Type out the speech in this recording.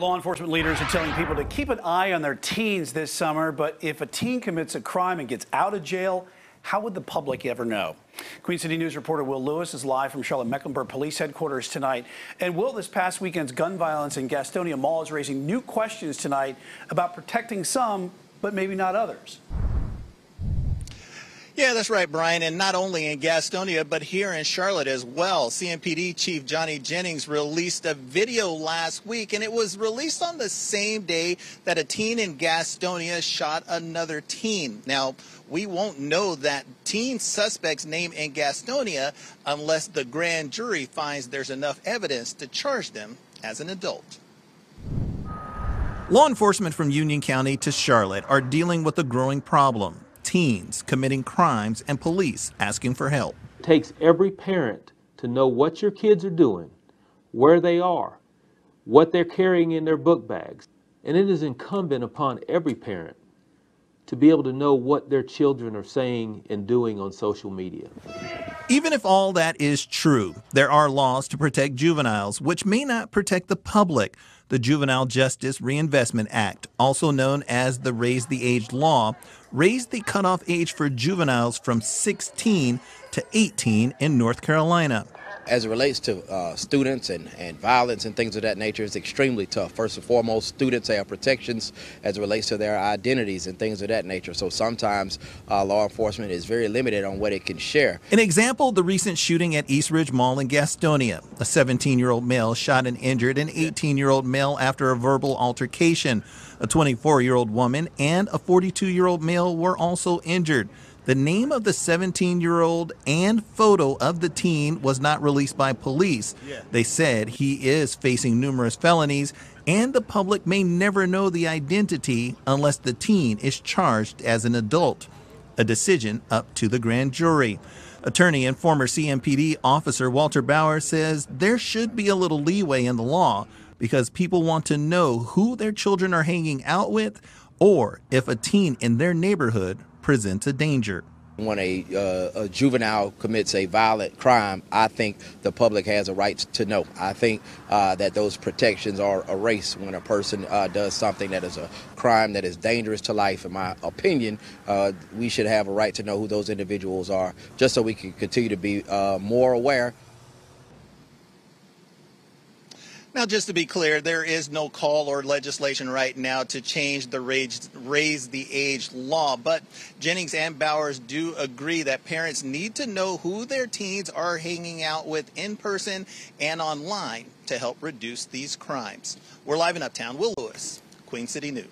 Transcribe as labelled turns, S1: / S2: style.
S1: Law enforcement leaders are telling people to keep an eye on their teens this summer, but if a teen commits a crime and gets out of jail, how would the public ever know? Queen City News reporter Will Lewis is live from Charlotte Mecklenburg Police Headquarters tonight. And Will, this past weekend's gun violence in Gastonia Mall is raising new questions tonight about protecting some, but maybe not others.
S2: Yeah, that's right, Brian. And not only in Gastonia, but here in Charlotte as well. CMPD Chief Johnny Jennings released a video last week, and it was released on the same day that a teen in Gastonia shot another teen. Now, we won't know that teen suspect's name in Gastonia unless the grand jury finds there's enough evidence to charge them as an adult. Law enforcement from Union County to Charlotte are dealing with a growing problem teens committing crimes and police asking for help.
S3: It takes every parent to know what your kids are doing, where they are, what they're carrying in their book bags. And it is incumbent upon every parent to be able to know what their children are saying and doing on social media.
S2: Even if all that is true, there are laws to protect juveniles, which may not protect the public. The Juvenile Justice Reinvestment Act, also known as the Raise the Age Law, raised the cutoff age for juveniles from 16 to 18 in North Carolina
S4: as it relates to uh, students and, and violence and things of that nature, it's extremely tough. First and foremost, students have protections as it relates to their identities and things of that nature. So sometimes uh, law enforcement is very limited on what it can share.
S2: An example, the recent shooting at Eastridge Mall in Gastonia. A 17-year-old male shot and injured an 18-year-old male after a verbal altercation. A 24-year-old woman and a 42-year-old male were also injured. The name of the 17 year old and photo of the teen was not released by police. Yeah. They said he is facing numerous felonies, and the public may never know the identity unless the teen is charged as an adult. A decision up to the grand jury. Attorney and former CMPD officer Walter Bauer says there should be a little leeway in the law because people want to know who their children are hanging out with or if a teen in their neighborhood presents a danger.
S4: When a, uh, a, juvenile commits a violent crime, I think the public has a right to know. I think uh, that those protections are erased when a person uh, does something that is a crime that is dangerous to life. In my opinion, uh, we should have a right to know who those individuals are, just so we can continue to be uh, more aware Now, just to be clear, there is no call or legislation right now to change the raise, raise the age law, but Jennings and Bowers do agree that parents need to know who their teens are hanging out with in person and online to help reduce these crimes. We're live in Uptown. Will Lewis, Queen City News.